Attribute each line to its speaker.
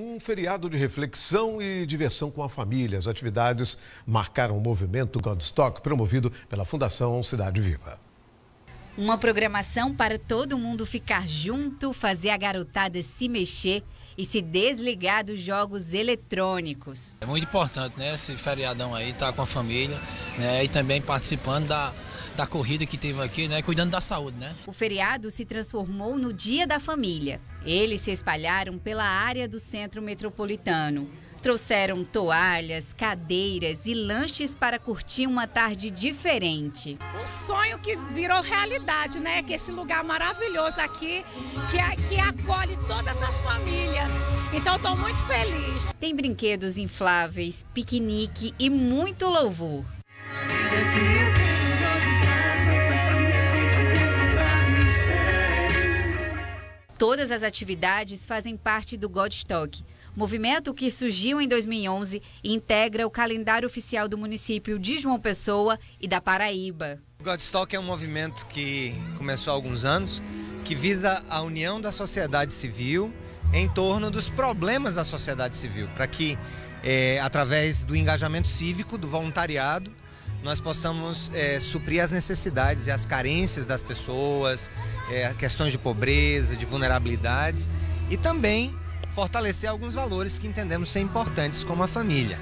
Speaker 1: Um feriado de reflexão e diversão com a família. As atividades marcaram o movimento Godstock, promovido pela Fundação Cidade Viva.
Speaker 2: Uma programação para todo mundo ficar junto, fazer a garotada se mexer e se desligar dos jogos eletrônicos.
Speaker 3: É muito importante, né, esse feriadão aí, estar tá com a família, né, e também participando da, da corrida que teve aqui, né, cuidando da saúde, né.
Speaker 2: O feriado se transformou no Dia da Família. Eles se espalharam pela área do centro metropolitano. Trouxeram toalhas, cadeiras e lanches para curtir uma tarde diferente.
Speaker 4: Um sonho que virou realidade, né? Que esse lugar maravilhoso aqui, que, que acolhe todas as famílias. Então estou muito feliz.
Speaker 2: Tem brinquedos infláveis, piquenique e muito louvor. Todas as atividades fazem parte do Godstock, movimento que surgiu em 2011 e integra o calendário oficial do município de João Pessoa e da Paraíba.
Speaker 5: O Godstock é um movimento que começou há alguns anos, que visa a união da sociedade civil em torno dos problemas da sociedade civil, para que, é, através do engajamento cívico, do voluntariado, nós possamos é, suprir as necessidades e as carências das pessoas, é, questões de pobreza, de vulnerabilidade e também fortalecer alguns valores que entendemos ser importantes, como a família.